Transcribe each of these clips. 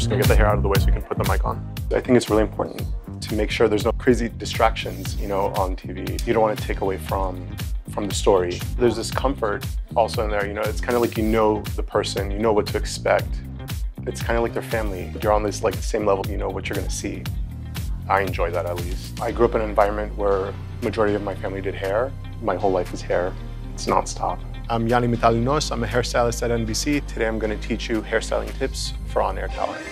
just gonna get the hair out of the way so we can put the mic on. I think it's really important to make sure there's no crazy distractions, you know, on TV. You don't want to take away from from the story. There's this comfort also in there, you know, it's kind of like you know the person, you know what to expect. It's kind of like their family. You're on this like the same level, you know what you're gonna see. I enjoy that at least. I grew up in an environment where majority of my family did hair. My whole life is hair. It's nonstop. I'm Yanni Mitalinos. I'm a hairstylist at NBC. Today I'm going to teach you hairstyling tips for on-air talent.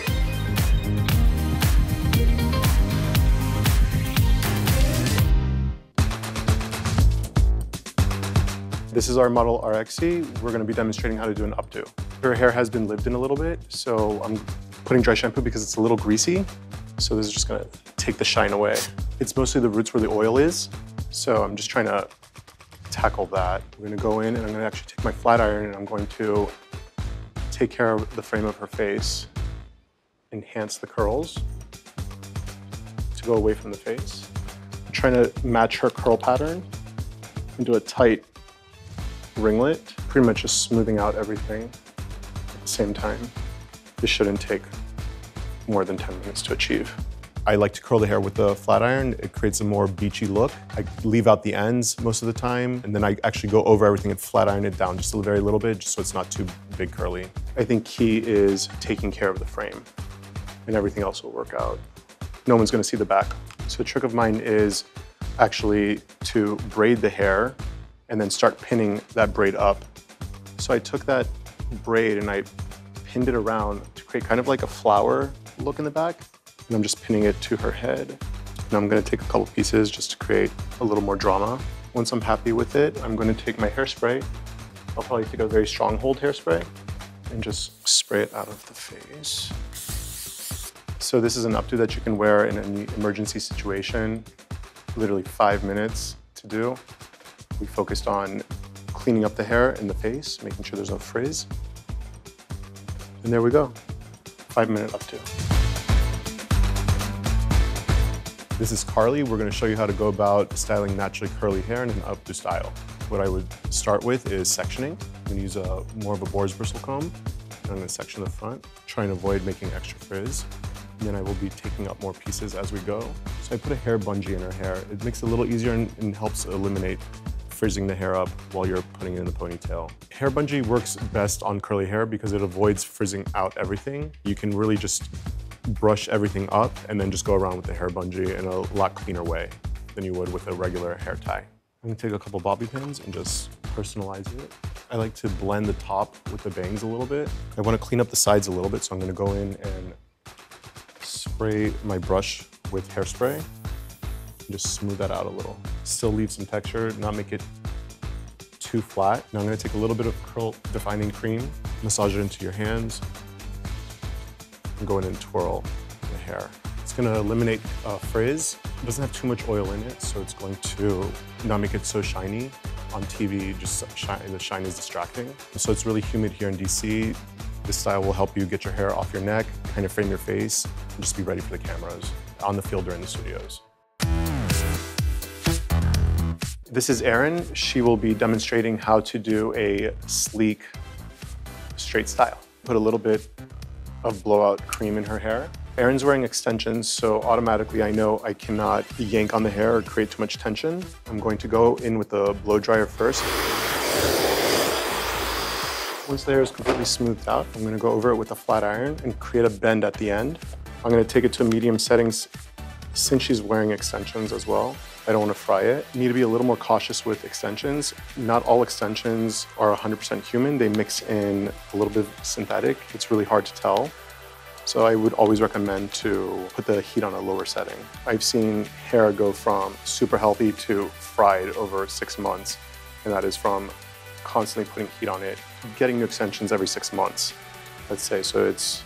This is our model RXC. We're going to be demonstrating how to do an updo. Her hair has been lived in a little bit, so I'm putting dry shampoo because it's a little greasy. So this is just going to take the shine away. It's mostly the roots where the oil is, so I'm just trying to tackle that. I'm gonna go in and I'm gonna actually take my flat iron and I'm going to take care of the frame of her face, enhance the curls to go away from the face. I'm trying to match her curl pattern into a tight ringlet, pretty much just smoothing out everything at the same time. This shouldn't take more than 10 minutes to achieve. I like to curl the hair with the flat iron. It creates a more beachy look. I leave out the ends most of the time, and then I actually go over everything and flat iron it down just a very little bit, just so it's not too big curly. I think key is taking care of the frame, and everything else will work out. No one's gonna see the back. So a trick of mine is actually to braid the hair and then start pinning that braid up. So I took that braid and I pinned it around to create kind of like a flower look in the back and I'm just pinning it to her head. And I'm gonna take a couple pieces just to create a little more drama. Once I'm happy with it, I'm gonna take my hairspray. I'll probably take a very strong hold hairspray and just spray it out of the face. So this is an updo that you can wear in any emergency situation, literally five minutes to do. We focused on cleaning up the hair in the face, making sure there's no frizz. And there we go, five minute updo. This is Carly. We're going to show you how to go about styling naturally curly hair in an updo style. What I would start with is sectioning. I'm going to use a more of a boar's bristle comb. I'm to section the front, try and avoid making extra frizz. And then I will be taking up more pieces as we go. So I put a hair bungee in her hair. It makes it a little easier and, and helps eliminate frizzing the hair up while you're putting it in the ponytail. Hair bungee works best on curly hair because it avoids frizzing out everything. You can really just brush everything up and then just go around with the hair bungee in a lot cleaner way than you would with a regular hair tie. I'm gonna take a couple bobby pins and just personalize it. I like to blend the top with the bangs a little bit. I wanna clean up the sides a little bit, so I'm gonna go in and spray my brush with hairspray and just smooth that out a little. Still leave some texture, not make it too flat. Now I'm gonna take a little bit of curl defining cream, massage it into your hands, and go in and twirl the hair. It's gonna eliminate uh, frizz. It doesn't have too much oil in it, so it's going to not make it so shiny. On TV, just shine, the shine is distracting. So it's really humid here in DC. This style will help you get your hair off your neck, kind of frame your face, and just be ready for the cameras on the field or in the studios. This is Erin. She will be demonstrating how to do a sleek, straight style. Put a little bit of blowout cream in her hair. Erin's wearing extensions, so automatically I know I cannot yank on the hair or create too much tension. I'm going to go in with the blow dryer first. Once the hair is completely smoothed out, I'm gonna go over it with a flat iron and create a bend at the end. I'm gonna take it to medium settings since she's wearing extensions as well. I don't want to fry it. Need to be a little more cautious with extensions. Not all extensions are 100% human. They mix in a little bit synthetic. It's really hard to tell. So I would always recommend to put the heat on a lower setting. I've seen hair go from super healthy to fried over six months, and that is from constantly putting heat on it, getting new extensions every six months, let's say. So it's,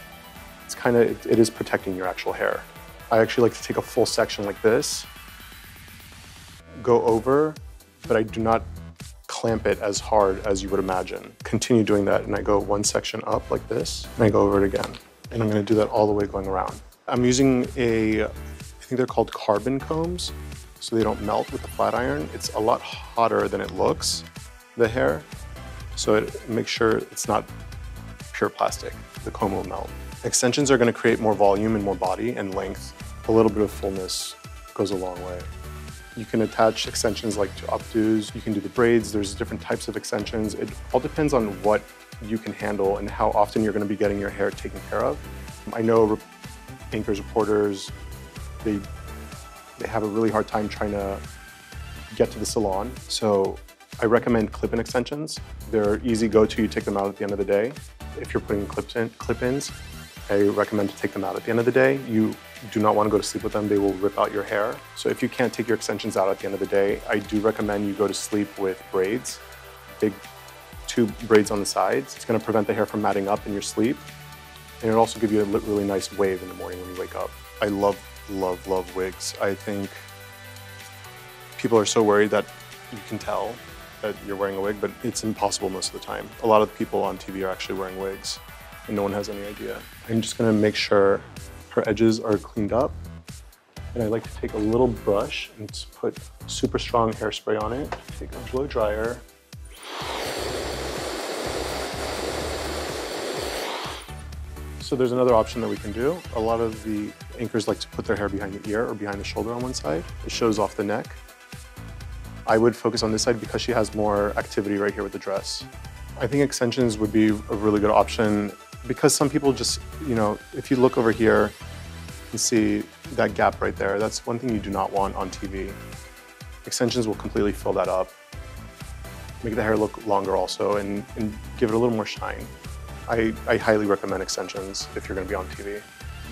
it's kind of, it, it is protecting your actual hair. I actually like to take a full section like this go over, but I do not clamp it as hard as you would imagine. Continue doing that, and I go one section up like this, and I go over it again. And I'm gonna do that all the way going around. I'm using a, I think they're called carbon combs, so they don't melt with the flat iron. It's a lot hotter than it looks, the hair, so it makes sure it's not pure plastic. The comb will melt. Extensions are gonna create more volume and more body and length. A little bit of fullness goes a long way. You can attach extensions like to updos, you can do the braids, there's different types of extensions. It all depends on what you can handle and how often you're gonna be getting your hair taken care of. I know anchors, reporters, they, they have a really hard time trying to get to the salon. So I recommend clip-in extensions. They're easy go-to, you take them out at the end of the day. If you're putting clip-ins, I recommend to take them out at the end of the day. You do not want to go to sleep with them. They will rip out your hair. So if you can't take your extensions out at the end of the day, I do recommend you go to sleep with braids, big two braids on the sides. It's going to prevent the hair from matting up in your sleep. And it'll also give you a really nice wave in the morning when you wake up. I love, love, love wigs. I think people are so worried that you can tell that you're wearing a wig, but it's impossible most of the time. A lot of people on TV are actually wearing wigs and no one has any idea. I'm just gonna make sure her edges are cleaned up. And I like to take a little brush and put super strong hairspray on it. Take a blow dryer. So there's another option that we can do. A lot of the anchors like to put their hair behind the ear or behind the shoulder on one side. It shows off the neck. I would focus on this side because she has more activity right here with the dress. I think extensions would be a really good option because some people just, you know, if you look over here and see that gap right there, that's one thing you do not want on TV. Extensions will completely fill that up, make the hair look longer also, and, and give it a little more shine. I, I highly recommend extensions if you're gonna be on TV,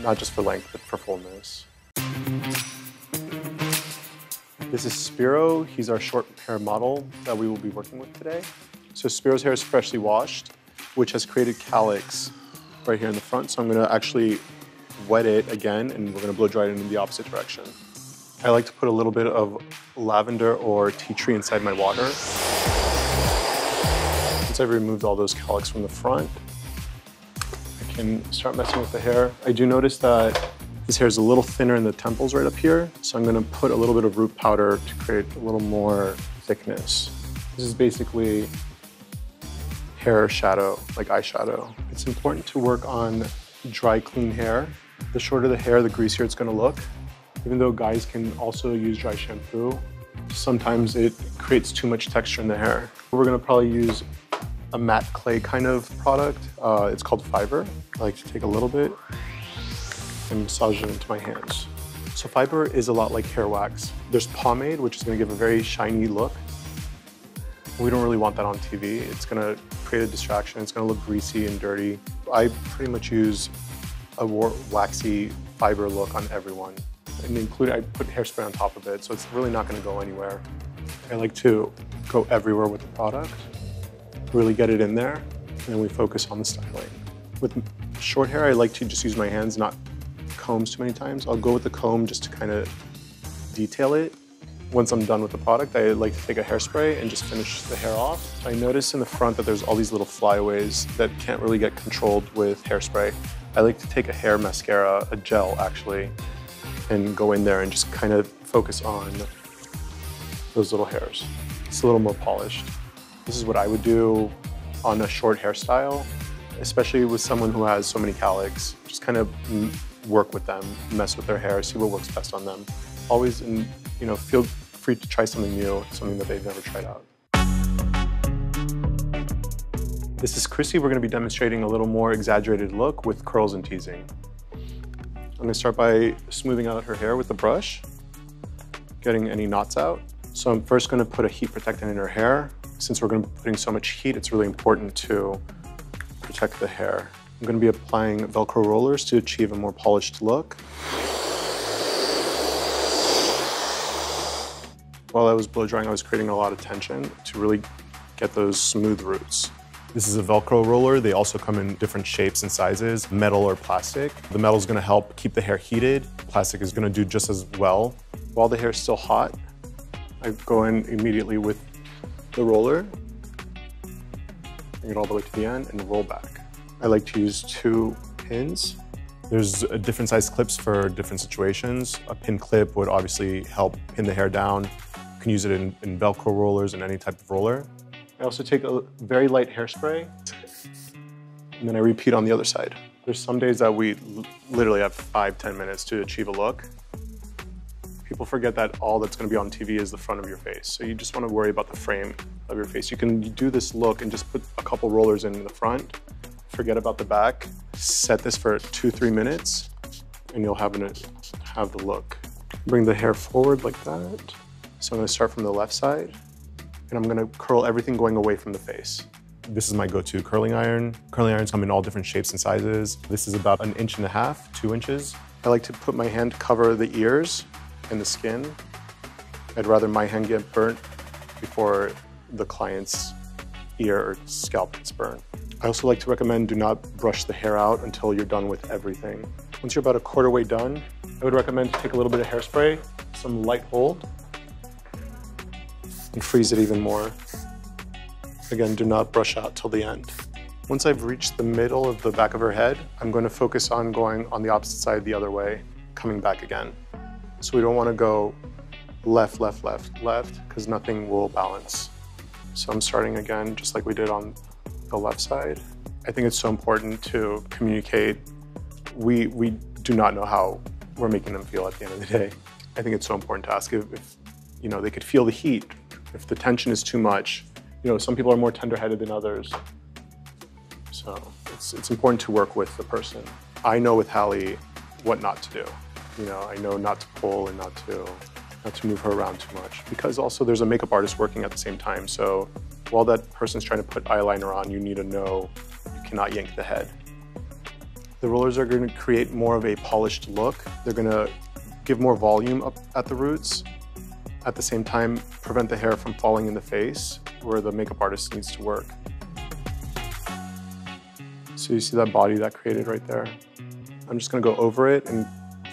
not just for length, but for fullness. This is Spiro. He's our short hair model that we will be working with today. So Spiro's hair is freshly washed, which has created cowlicks right here in the front. So I'm gonna actually wet it again and we're gonna blow dry it in the opposite direction. I like to put a little bit of lavender or tea tree inside my water. Once I've removed all those cowlicks from the front, I can start messing with the hair. I do notice that this hair is a little thinner in the temples right up here, so I'm gonna put a little bit of root powder to create a little more thickness. This is basically hair shadow, like eyeshadow. It's important to work on dry, clean hair. The shorter the hair, the greasier it's gonna look. Even though guys can also use dry shampoo, sometimes it creates too much texture in the hair. We're gonna probably use a matte clay kind of product. Uh, it's called Fiber. I like to take a little bit and massage it into my hands. So fiber is a lot like hair wax. There's pomade, which is gonna give a very shiny look. We don't really want that on TV. It's gonna create a distraction. It's gonna look greasy and dirty. I pretty much use a waxy fiber look on everyone. And include, I put hairspray on top of it, so it's really not gonna go anywhere. I like to go everywhere with the product, really get it in there, and then we focus on the styling. With short hair, I like to just use my hands, not combs too many times. I'll go with the comb just to kind of detail it. Once I'm done with the product, I like to take a hairspray and just finish the hair off. I notice in the front that there's all these little flyaways that can't really get controlled with hairspray. I like to take a hair mascara, a gel actually, and go in there and just kind of focus on those little hairs. It's a little more polished. This is what I would do on a short hairstyle, especially with someone who has so many cowlicks. Just kind of work with them, mess with their hair, see what works best on them. Always, in, you know, feel free to try something new, something that they've never tried out. This is Chrissy. We're going to be demonstrating a little more exaggerated look with curls and teasing. I'm going to start by smoothing out her hair with the brush, getting any knots out. So I'm first going to put a heat protectant in her hair. Since we're going to be putting so much heat, it's really important to protect the hair. I'm going to be applying Velcro rollers to achieve a more polished look. While I was blow drying, I was creating a lot of tension to really get those smooth roots. This is a Velcro roller. They also come in different shapes and sizes, metal or plastic. The metal is gonna help keep the hair heated. Plastic is gonna do just as well. While the hair is still hot, I go in immediately with the roller, bring it all the way to the end and roll back. I like to use two pins. There's uh, different size clips for different situations. A pin clip would obviously help pin the hair down. You can use it in, in Velcro rollers and any type of roller. I also take a very light hairspray and then I repeat on the other side. There's some days that we literally have five, 10 minutes to achieve a look. People forget that all that's gonna be on TV is the front of your face. So you just wanna worry about the frame of your face. You can do this look and just put a couple rollers in the front, forget about the back, set this for two, three minutes, and you'll have, an, have the look. Bring the hair forward like that. So I'm gonna start from the left side, and I'm gonna curl everything going away from the face. This is my go-to curling iron. Curling irons come in all different shapes and sizes. This is about an inch and a half, two inches. I like to put my hand cover the ears and the skin. I'd rather my hand get burnt before the client's ear or scalp gets burned. I also like to recommend do not brush the hair out until you're done with everything. Once you're about a quarter way done, I would recommend to take a little bit of hairspray, some light hold, and freeze it even more. Again, do not brush out till the end. Once I've reached the middle of the back of her head, I'm going to focus on going on the opposite side the other way, coming back again. So we don't want to go left, left, left, left, because nothing will balance. So I'm starting again, just like we did on the left side. I think it's so important to communicate. We, we do not know how we're making them feel at the end of the day. I think it's so important to ask if, if you know, they could feel the heat, if the tension is too much, you know, some people are more tender-headed than others. So it's, it's important to work with the person. I know with Hallie what not to do. You know, I know not to pull and not to, not to move her around too much. Because also there's a makeup artist working at the same time. So while that person's trying to put eyeliner on, you need to know you cannot yank the head. The rollers are going to create more of a polished look. They're going to give more volume up at the roots. At the same time, prevent the hair from falling in the face where the makeup artist needs to work. So you see that body that created right there? I'm just gonna go over it and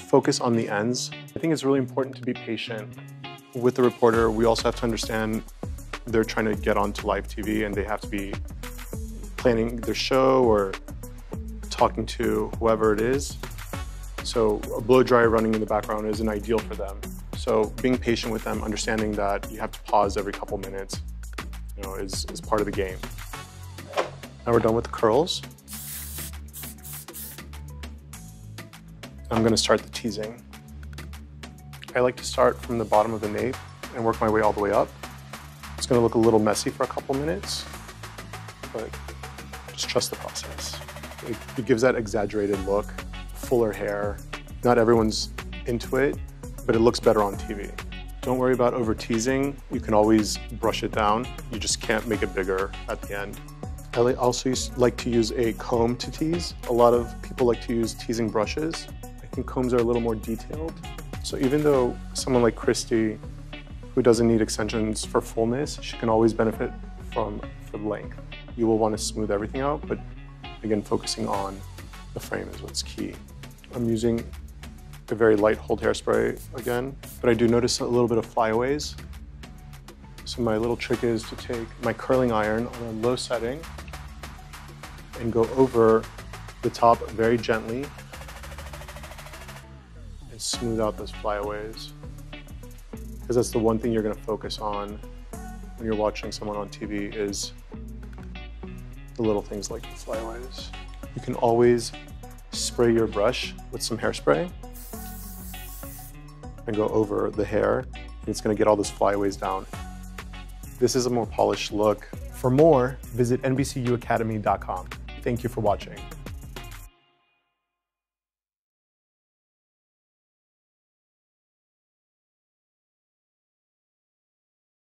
focus on the ends. I think it's really important to be patient. With the reporter, we also have to understand they're trying to get onto live TV and they have to be planning their show or talking to whoever it is. So a blow dryer running in the background isn't ideal for them. So being patient with them, understanding that you have to pause every couple minutes you know, is, is part of the game. Now we're done with the curls. I'm gonna start the teasing. I like to start from the bottom of the nape and work my way all the way up. It's gonna look a little messy for a couple minutes, but just trust the process. It, it gives that exaggerated look, fuller hair. Not everyone's into it, but it looks better on TV. Don't worry about over teasing. You can always brush it down. You just can't make it bigger at the end. I also like to use a comb to tease. A lot of people like to use teasing brushes. I think combs are a little more detailed. So even though someone like Christy, who doesn't need extensions for fullness, she can always benefit from for length. You will want to smooth everything out, but again, focusing on the frame is what's key. I'm using a very light hold hairspray again, but I do notice a little bit of flyaways. So my little trick is to take my curling iron on a low setting and go over the top very gently and smooth out those flyaways. Because that's the one thing you're gonna focus on when you're watching someone on TV is the little things like the flyaways. You can always spray your brush with some hairspray and go over the hair. And it's gonna get all those flyaways down. This is a more polished look. For more, visit NBCUacademy.com. Thank you for watching.